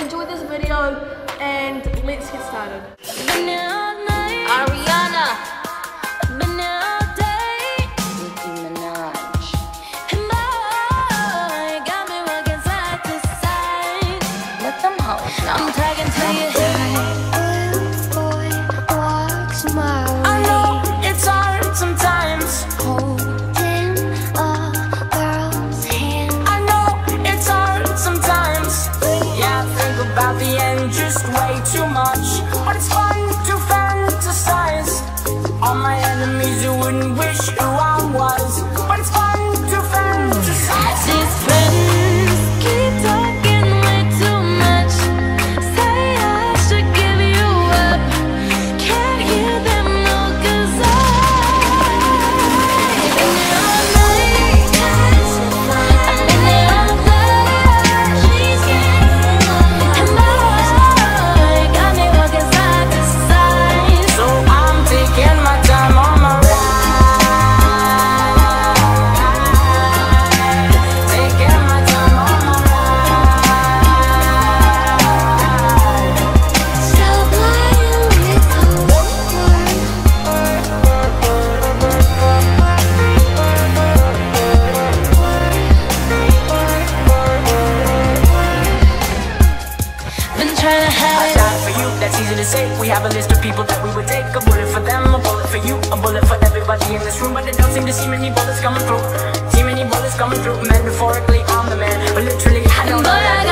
enjoy this video and let's get started. tryna have it. I die for you, that's easy to say. We have a list of people that we would take. A bullet for them, a bullet for you, a bullet for everybody in this room. But I don't seem to see many bullets coming through. See many bullets coming through, metaphorically I'm the man. But literally, I don't know.